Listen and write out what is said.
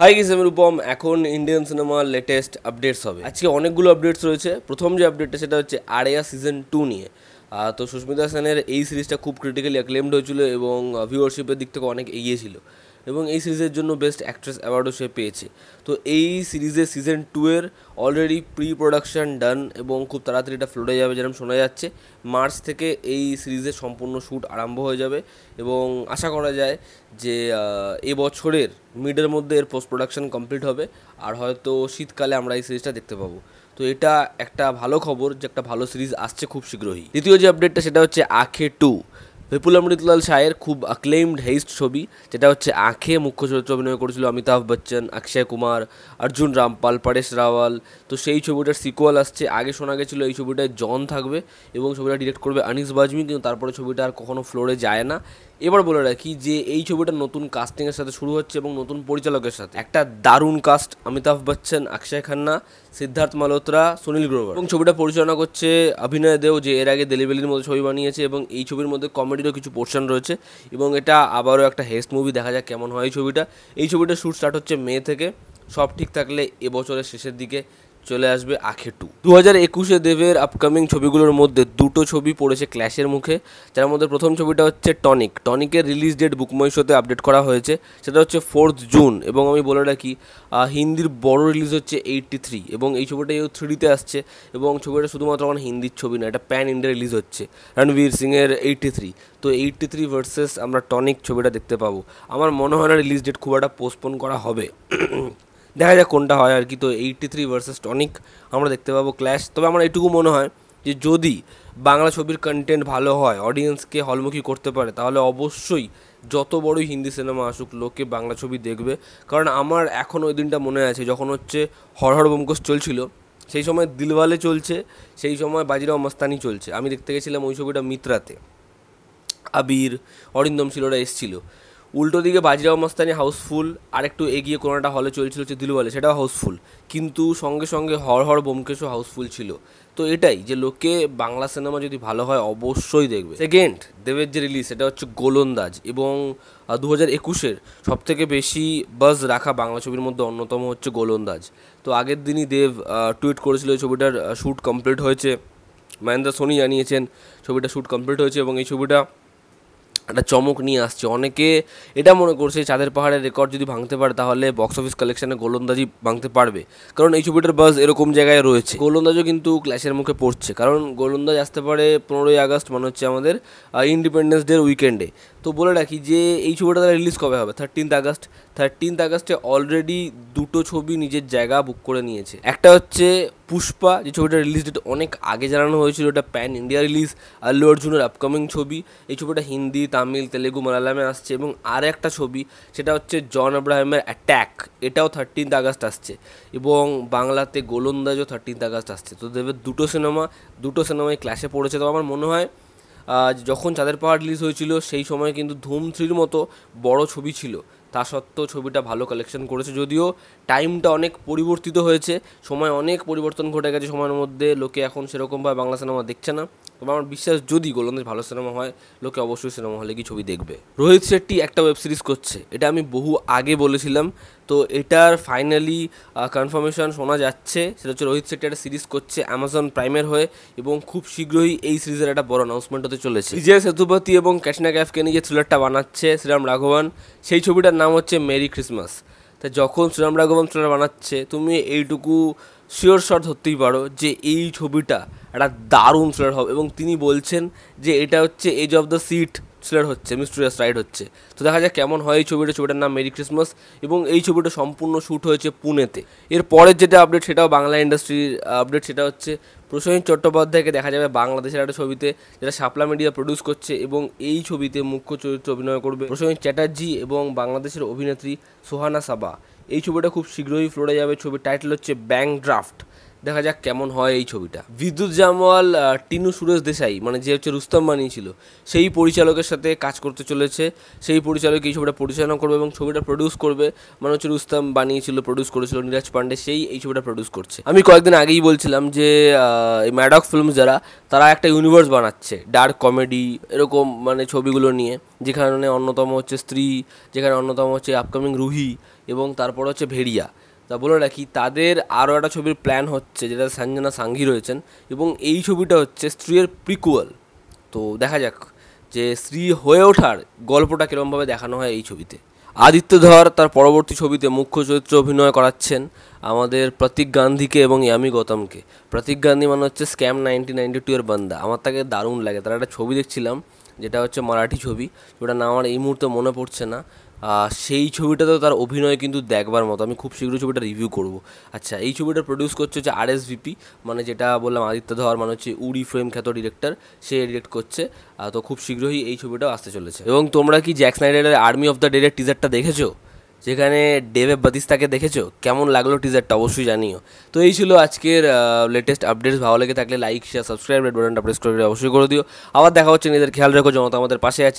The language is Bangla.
হাই গিস আমি রূপম এখন ইন্ডিয়ান সিনেমার লেটেস্ট আপডেটস হবে। আজকে অনেকগুলো আপডেটস রয়েছে। প্রথম যে আপডেটটা সেটা হচ্ছে আরেয়া সিজন টু নিয়ে। তো সুস্মিতা সেনের এই সিরিজটা খুব ক্রিটিক্যালি অ্যাক্লেমড হয়েছিল এবং ভিউয়ারশিপের দিক থেকে অনেক এগিয়ে ছিল। এবং এই সিরিজের জন্য বেস্ট অ্যাক্ট্রেস অ্যাওয়ার্ডও সে পেয়েছে। তো এই সিরিজের সিজন টু এর অলরেডি প্রি প্রোডাকশন ডান এবং খুব তাড়াতাড়ি এটা ফ্লোরে যাবে যেরকম শোনা যাচ্ছে, মার্চ থেকে এই সিরিজের সম্পূর্ণ শ্যুট আরম্ভ হয়ে যাবে এবং আশা করা যায় যে এবছরের মিডের মধ্যে এর পোস্ট প্রোডাকশন কমপ্লিট হবে আর হয়তো শীতকালে আমরা এই সিরিজটা দেখতে পাবো। তো এটা একটা ভালো খবর যে একটা ভালো সিরিজ আসছে খুব শীঘ্রই। দ্বিতীয় যে আপডেটটা সেটা হচ্ছে আখে টু বিপুল অমৃতলাল শাহের খুব অ্যাক্লেমড হেইস্ট ছবি, যেটা হচ্ছে আঁখে মুখ্য চরিত্র অভিনয় করেছিল অমিতাভ বচ্চন, অক্ষয় কুমার, অর্জুন রামপাল পরেশ রাওয়াল। তো সেই ছবিটার সিকুয়াল আসছে। আগে শোনা গেছিল এই ছবিটায় জন থাকবে এবং ছবিটা ডিরেক্ট করবে আনিস বাজমি, কিন্তু তারপরে ছবিটা আর কখনো ফ্লোরে যায় না। এবার বলে রাখি যে এই ছবিটা নতুন কাস্টিংয়ের সাথে শুরু হচ্ছে এবং নতুন পরিচালকের সাথে। একটা দারুণ কাস্ট অমিতাভ বচ্চন, অক্ষয় খান্না, সিদ্ধার্থ মালহোত্রা, সুনীল গ্রোভার। এবং ছবিটা পরিচালনা করছে অভিনয় দেও, যে এর আগে দেলিবেলির মধ্যে ছবি বানিয়েছে এবং এই ছবির মধ্যে কমেডিরও কিছু পোর্শন রয়েছে এবং এটা আবারও একটা হেস্ট মুভি দেখা যাক কেমন হয় এই ছবিটা। এই ছবিটা শ্যুট স্টার্ট হচ্ছে মে থেকে। সব ঠিক থাকলে এবছরের শেষের দিকে চলে আসবে আখে টু। দু হাজার একুশে দেবের আপকামিং ছবিগুলোর মধ্যে দুটো ছবি পড়েছে ক্ল্যাশের মুখে। যার মধ্যে প্রথম ছবিটা হচ্ছে টনিক টনিকের রিলিজ ডেট বুকময় আপডেট করা হয়েছে। সেটা হচ্ছে ফোর্থ জুন এবং আমি বলে রাখি হিন্দির বড় রিলিজ হচ্ছে এইটটি থ্রি এবং এই ছবিটা এই থ্রিডিতে আসছে এবং ছবিটা শুধুমাত্র আমার হিন্দির ছবি না, এটা প্যান ইন্ডিয়া রিলিজ হচ্ছে। রণবীর সিংয়ের এইটটি থ্রি তো এইটটি থ্রি ভার্সেস আমরা টনিক ছবিটা দেখতে পাবো। আমার মনে হয় না রিলিজ ডেট খুব একটা পোস্টপোন করা হবে। দেখা যাক কোনটা হয় আর কি। তো এইটটি থ্রি ভার্সেস টনিক আমরা দেখতে পাবো ক্ল্যাশ তবে আমার এটুকু মনে হয় যে যদি বাংলা ছবির কন্টেন্ট ভালো হয় অডিয়েন্সকে হলমুখী করতে পারে, তাহলে অবশ্যই যত বড়ই হিন্দি সিনেমা আসুক, লোকে বাংলা ছবি দেখবে। কারণ আমার এখন ওই দিনটা মনে আছে, যখন হচ্ছে হরহর ব্যোমকেশ চলছিল, সেই সময় দিলওয়ালে চলছে, সেই সময় বাজিরাও মস্তানি চলছে। আমি দেখতে গেছিলাম ওই ছবিটা মিত্রাতে। আবির, অরিন্দম শিলোরা এসেছিল। উল্টো দিকে বাজিরাও মস্তানি হাউসফুল আর একটু এগিয়ে কোনোটা হলে চলছিল হচ্ছে দিলওয়ালে সেটাও হাউসফুল। কিন্তু সঙ্গে সঙ্গে হর হর বোমকেশও হাউসফুল ছিল। তো এটাই যে লোকে বাংলা সিনেমা যদি ভালো হয়, অবশ্যই দেখবে। সেকেন্ড দেবের যে রিলিজ সেটা হচ্ছে গোলন্দাজ এবং দু হাজার একুশের সবথেকে বেশি বাজ রাখা বাংলা ছবির মধ্যে অন্যতম হচ্ছে গোলন্দাজ। তো আগের দিনই দেব টুইট করেছিল এই ছবিটার শ্যুট কমপ্লিট হয়েছে। মহেন্দ্র সোনি জানিয়েছেন, ছবিটা শ্যুট কমপ্লিট হয়েছে এবং এই ছবিটা একটা চমক নিয়ে আসছে। অনেকে এটা মনে করছে চাঁদের পাহাড়ের রেকর্ড যদি ভাঙতে পারে তাহলে বক্স অফিস কালেকশনে গোলন্দাজি ভাঙতে পারবে। কারণ এই ছবিটার বাস এরকম জায়গায় রয়েছে। গোলন্দাজও কিন্তু ক্ল্যাশের মুখে পড়ছে। কারণ গোলন্দাজ আসতে পারে পনেরোই আগস্ট মানে হচ্ছে আমাদের ইন্ডিপেন্ডেন্স ডের উইকেন্ডে তো বলে রাখি যে এই ছবিটা তারা রিলিজ কবে হবে? Thirteenth August. থার্টিন্থ আগস্টে অলরেডি দুটো ছবি নিজের জায়গা বুক করে নিয়েছে। একটা হচ্ছে পুষ্পা, যে ছবিটা রিলিজ ডেট অনেক আগে জানানো হয়েছিল ওটা প্যান ইন্ডিয়া রিলিজ আল্লু অর্জুনের আপকামিং ছবি। এই ছবিটা হিন্দি, তামিল, তেলেগু, মালায়ালামে আসছে এবং আর একটা ছবি, সেটা হচ্ছে জন আব্রাহিমের অ্যাট্যাক এটাও থার্টিন্থ আগস্ট আসছে। এবং বাংলাতে গোলন্দাজও থার্টিন্থ আগস্ট আসছে। তো দেবের দুটো সিনেমা দুটো সিনেমায় ক্লাসে পড়েছে। তো আমার মনে হয় যখন চাঁদের পাহাড় রিলিজ হয়েছিল, সেই সময় কিন্তু ধুম থ্রির মতো বড় ছবি ছিল। তা সত্ত্বেও ছবিটা ভালো কালেকশন করেছে যদিও টাইমটা অনেক পরিবর্তিত হয়েছে। সময় অনেক পরিবর্তন ঘটে গেছে। সময়ের মধ্যে লোকে এখন সেরকমভাবে বাংলা সিনেমা দেখছে না। তবে আমার বিশ্বাস যদি গোলন্দাজ ভালো সিনেমা হয়, লোকে অবশ্যই সিনেমা হলে কি ছবি দেখবে। রোহিত শেট্টি একটা ওয়েব সিরিজ করছে, এটা আমি বহু আগে বলেছিলাম। তো এটার ফাইনালি কনফার্মেশন শোনা যাচ্ছে। সেটা হচ্ছে রোহিত শেট্টি একটা সিরিজ করছে অ্যামাজন প্রাইমের হয়ে এবং খুব শীঘ্রই এই সিরিজের একটা বড় অ্যানাউন্সমেন্ট হতে চলেছে। বিজয় সেতুপতি এবং ক্যাটরিনা ক্যাফকে নিয়ে যে থ্রিলারটা বানাচ্ছে শ্রীরাম রাঘবান, সেই ছবিটার নাম হচ্ছে মেরি ক্রিসমাস তা যখন শ্রীরাম রাঘবান থ্রিলার বানাচ্ছে, তুমি এইটুকু শিওর শট ধরতেই পারো যে এই ছবিটা একটা দারুণ থ্রিলার হবে। এবং তিনি বলছেন যে এটা হচ্ছে edge of the seat thriller হচ্ছে মিস্ট্রিয়াস রাইড হচ্ছে। তো দেখা যাক কেমন হয় এই ছবিটা। ছবিটার নাম মেরি ক্রিসমাস এবং এই ছবিটা সম্পূর্ণ শ্যুট হয়েছে পুনেতে। এর পরের যেটা আপডেট সেটাও বাংলা ইন্ডাস্ট্রির আপডেট সেটা হচ্ছে প্রসেনজিৎ চট্টোপাধ্যায়কে দেখা যাবে বাংলাদেশের একটা ছবিতে, যেটা শাপলা মিডিয়া প্রডিউস করছে এবং এই ছবিতে মুখ্য চরিত্রে অভিনয় করবে প্রসেনজিৎ চ্যাটার্জি এবং বাংলাদেশের অভিনেত্রী সোহানা সাবা। এই ছবিটা খুব শীঘ্রই ফ্লোরে যাবে। ছবির টাইটেল হচ্ছে ব্যাংক ড্রাফট দেখা যাক কেমন হয় এই ছবিটা। বিদ্যুৎ জামওয়াল টিনু সুরেশ দেশাই মানে যে হচ্ছে রুস্তম বানিয়েছিল সেই পরিচালকের সাথে কাজ করতে চলেছে। সেই পরিচালক এই ছবিটা পরিচালনা করবে এবং ছবিটা প্রডিউস করবে। মানে হচ্ছে রুস্তম বানিয়েছিল প্রডিউস করেছিল, নীরাজ পান্ডে সেই এই ছবিটা প্রডিউস করছে। আমি কয়েকদিন আগেই বলছিলাম যে এই ম্যাডক ফিল্মস যারা, তারা একটা ইউনিভার্স বানাচ্ছে ডার্ক কমেডি এরকম মানে ছবিগুলো নিয়ে, যেখানে অন্যতম হচ্ছে স্ত্রী, যেখানে অন্যতম হচ্ছে আপকামিং রুহি এবং তারপর হচ্ছে ভেড়িয়া। তা বলে রাখি, তাদের আরও একটা ছবির প্ল্যান হচ্ছে, যেটা সঞ্জনা সাঙ্গি রয়েছেন, এবং এই ছবিটা হচ্ছে স্ত্রীর প্রিকুয়াল তো দেখা যাক যে স্ত্রী হয়ে ওঠার গল্পটা কীরকমভাবে দেখানো হয় এই ছবিতে। আদিত্য ধর তার পরবর্তী ছবিতে মুখ্য চরিত্রে অভিনয় করাচ্ছেন আমাদের প্রতীক গান্ধীকে এবং ইয়ামি গৌতমকে। প্রতীক গান্ধী মানে হচ্ছে স্ক্যাম নাইনটিন নাইনটি টু এর বান্দা। আমার তাকে দারুণ লাগে। তার একটা ছবি দেখছিলাম, যেটা হচ্ছে মারাঠি ছবি। যেটা না আমার এই মুহূর্তে মনে পড়ছে না। সেই ছবিটাতেও তার অভিনয় কিন্তু দেখবার মতো। আমি খুব শীঘ্রই ছবিটা রিভিউ করব। আচ্ছা এই ছবিটা প্রডিউস করছে হচ্ছে আর মানে যেটা বললাম আদিত্য ধর মানে হচ্ছে উড়ি ফ্রেম খ্যাত ডিরেক্টর সে ডিরেক্ট করছে। তো খুব শীঘ্রই এই ছবিটাও আসতে চলেছে। এবং তোমরা কি জ্যাক স্নাইডারের আর্মি অফ দ্য ডেডের টিজারটা দেখেছ? যেখানে ডেভে বাতিস্তাকে দেখেছ? কেমন লাগল টিজারটা অবশ্যই জানিও। তো এই ছিল আজকের লেটেস্ট আপডেটস ভালো লেগে থাকলে লাইক শেয়ার সাবস্ক্রাইব রেড বাটনটা প্রেস করে অবশ্যই করে দিও। আবার দেখা হচ্ছে নিজেদের খেয়াল রেখো, জনতা আমাদের পাশে আছে।